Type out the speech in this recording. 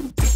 Bye.